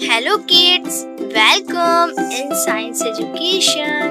Hello kids, welcome in science education.